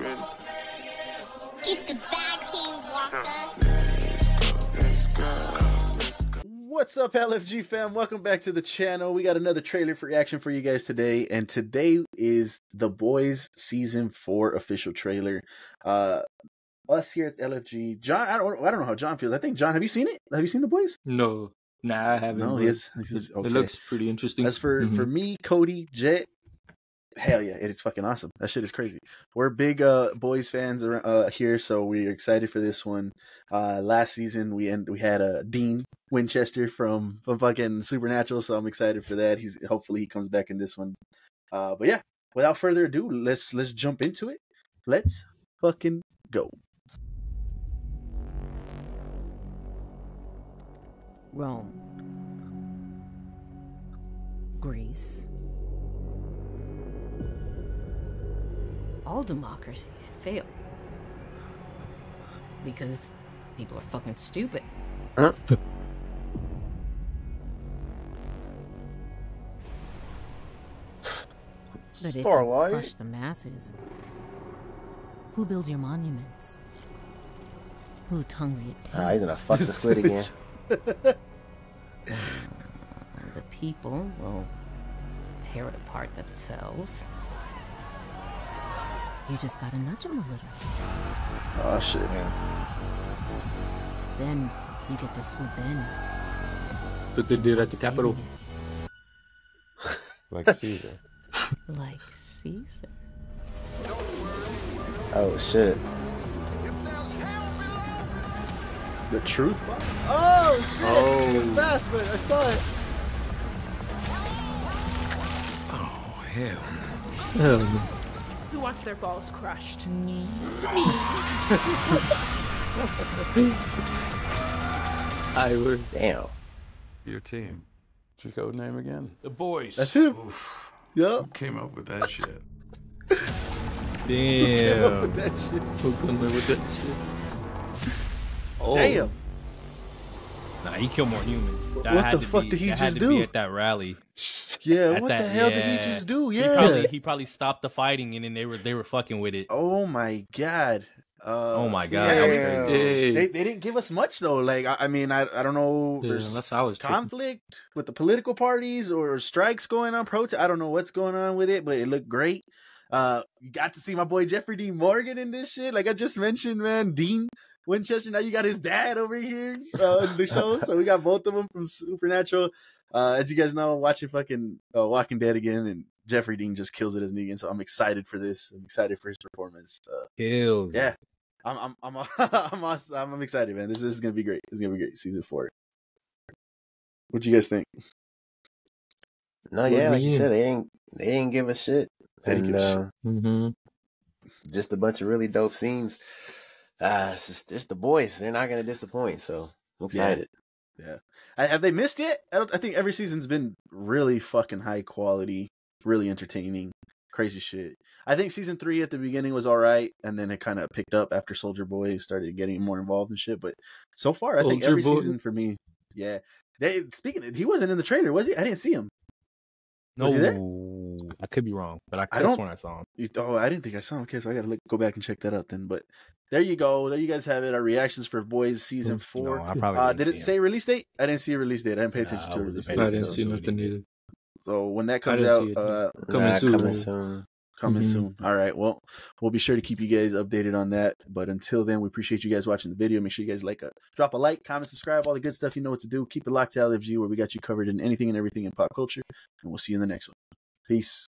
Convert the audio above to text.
Get the bag, King Walker. What's up, LFG fam? Welcome back to the channel. We got another trailer for reaction for you guys today, and today is The Boys season four official trailer. Uh, us here at LFG, John. I don't. I don't know how John feels. I think John. Have you seen it? Have you seen The Boys? No, nah, I haven't. No, but he's, it, it looks pretty interesting. As for Mhm. for me, Cody, Jet, hell yeah, it is fucking awesome. That shit is crazy. We're big uh boys fans ar- uh here, so we're excited for this one. Uh last season we end we had uh Dean Winchester from from fucking Supernatural, so I'm excited for that. He's hopefully he comes back in this one. Uh but yeah, without further ado, let's let's jump into it. Let's fucking go. Rome, Greece. All democracies fail because people are fucking stupid. Huh? But if you crush the masses, who builds your monuments? Who tongues your Ah, he's tongue? gonna fuck the slit again. the people will tear it apart themselves. You just gotta nudge him a little. Oh shit. Then you get to swoop in. That's what they did at the saving Capitol. like Caesar. Like Caesar. Oh shit. The truth. Oh shit! Oh. It's fast, but I saw it. Oh hell no. Who wants their balls crushed? I would. Damn. Your team. What's your code name again? The boys. That's him. Yep. Who came up with that shit? Damn. Who came up with that shit. Who come in with that shit? Oh. Damn. Nah, he killed more humans. That What had the to fuck be- did he that just had to be do? at that rally? Yeah, At what that- the hell did he just do? He Yeah. probably, he probably stopped the fighting and then they were they were fucking with it. oh my god. Uh, Oh my God, yeah, that was we- Damn. Dang. they they didn't give us much though. Like I, I mean, I I don't know. Yeah, There's that's I was tripping. conflict with the political parties or strikes going on, protest. I don't know what's going on with it, but it looked great. Uh, you got to see my boy Jeffrey Dean Morgan in this shit. Like I just mentioned, man, Dean Winchester. Now you got his dad over here uh, in the show, so we got both of them from Supernatural. Uh, as you guys know, I'm watching fucking uh, Walking Dead again, and Jeffrey Dean just kills it as Negan. So I'm excited for this. I'm excited for his performance. Uh, Kills. yeah, I'm I'm I'm I'm, awesome. I'm, I'm excited, man. This, this is gonna be great. This is gonna be great. Season four. What do you guys think? No, What yeah, like you you said, they ain't they ain't give a shit. They didn't And uh, Mm-hmm. just a bunch of really dope scenes. Uh it's just it's the boys. They're not gonna disappoint, so I'm excited. Yeah. I, have they missed yet? I, don't, I think every season's been really fucking high quality, really entertaining, crazy shit. I think season three at the beginning was all right, and then it kind of picked up after Soldier Boy started getting more involved and shit. But so far, I think every Boy? season for me, yeah. They speaking, of, he wasn't in the trailer, was he? I didn't see him. Was he there? No, I could be wrong, but I I could have don't- sworn I saw him. You- Oh, I didn't think I saw him. Okay, so I gotta look, go back and check that out then. But there you go. There you guys have it. Our reactions for Boys season four. No, I probably uh, didn't did it see say release date? I didn't see a release date. I didn't pay attention I to a release date. I didn't So, see nothing either. so when that comes out, uh, Coming Nah, soon. Coming soon. coming Mhm. soon. All right. Well, we'll be sure to keep you guys updated on that. But until then, we appreciate you guys watching the video. Make sure you guys like a drop a like, comment, subscribe, all the good stuff. You know what to do. Keep it locked to LFG where we got you covered in anything and everything in pop culture. And we'll see you in the next one. Peace.